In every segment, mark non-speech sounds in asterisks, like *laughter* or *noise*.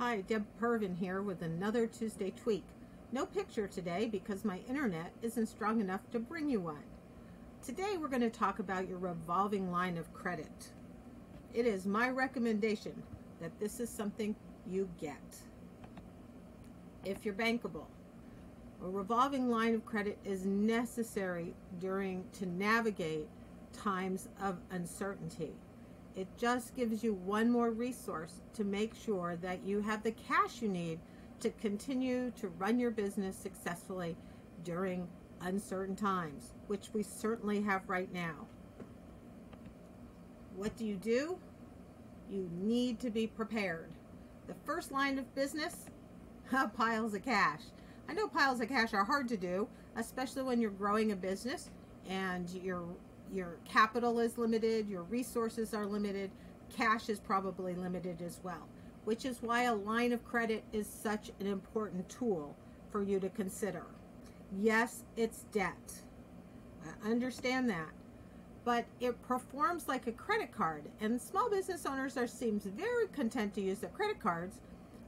Hi, Deb Pervin here with another Tuesday tweak. No picture today because my internet isn't strong enough to bring you one. Today we're going to talk about your revolving line of credit. It is my recommendation that this is something you get. If you're bankable, a revolving line of credit is necessary during to navigate times of uncertainty. It just gives you one more resource to make sure that you have the cash you need to continue to run your business successfully during uncertain times, which we certainly have right now. What do you do? You need to be prepared. The first line of business, *laughs* piles of cash. I know piles of cash are hard to do, especially when you're growing a business and you're your capital is limited, your resources are limited, cash is probably limited as well, which is why a line of credit is such an important tool for you to consider. Yes, it's debt. I understand that. But it performs like a credit card, and small business owners are seems very content to use their credit cards,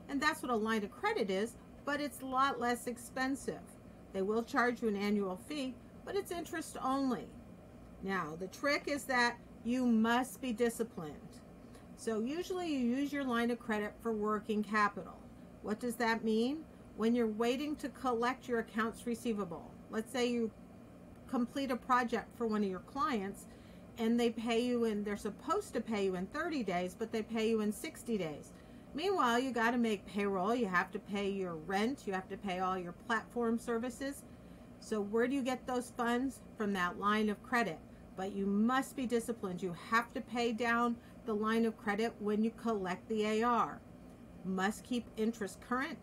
and that's what a line of credit is, but it's a lot less expensive. They will charge you an annual fee, but it's interest only. Now, the trick is that you must be disciplined. So usually you use your line of credit for working capital. What does that mean? When you're waiting to collect your accounts receivable, let's say you complete a project for one of your clients and they pay you in, they're supposed to pay you in 30 days, but they pay you in 60 days. Meanwhile, you got to make payroll, you have to pay your rent, you have to pay all your platform services. So where do you get those funds? From that line of credit but you must be disciplined. You have to pay down the line of credit when you collect the AR. Must keep interest current.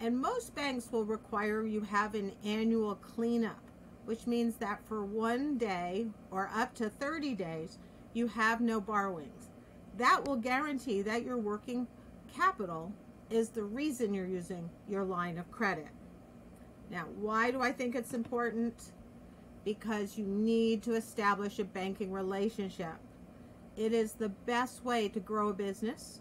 And most banks will require you have an annual cleanup, which means that for one day or up to 30 days, you have no borrowings. That will guarantee that your working capital is the reason you're using your line of credit. Now, why do I think it's important? Because you need to establish a banking relationship. It is the best way to grow a business.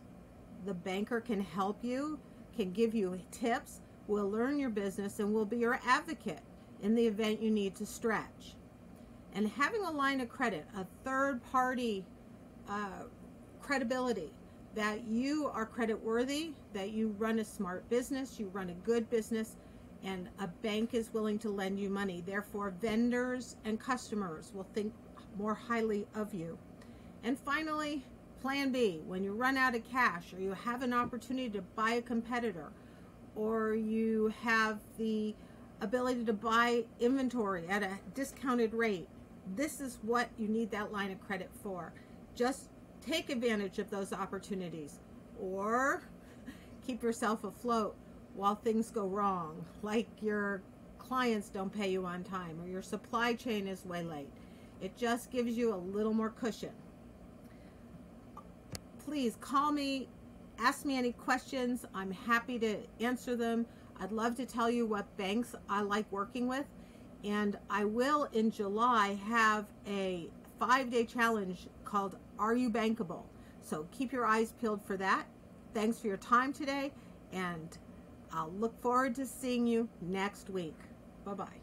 The banker can help you, can give you tips, will learn your business, and will be your advocate in the event you need to stretch. And having a line of credit, a third party uh, credibility, that you are credit worthy, that you run a smart business, you run a good business, and a bank is willing to lend you money. Therefore, vendors and customers will think more highly of you. And finally, plan B, when you run out of cash or you have an opportunity to buy a competitor or you have the ability to buy inventory at a discounted rate, this is what you need that line of credit for. Just take advantage of those opportunities or *laughs* keep yourself afloat while things go wrong, like your clients don't pay you on time or your supply chain is way late. It just gives you a little more cushion. Please call me, ask me any questions. I'm happy to answer them. I'd love to tell you what banks I like working with. And I will in July have a five day challenge called Are You Bankable? So keep your eyes peeled for that. Thanks for your time today and I'll look forward to seeing you next week. Bye-bye.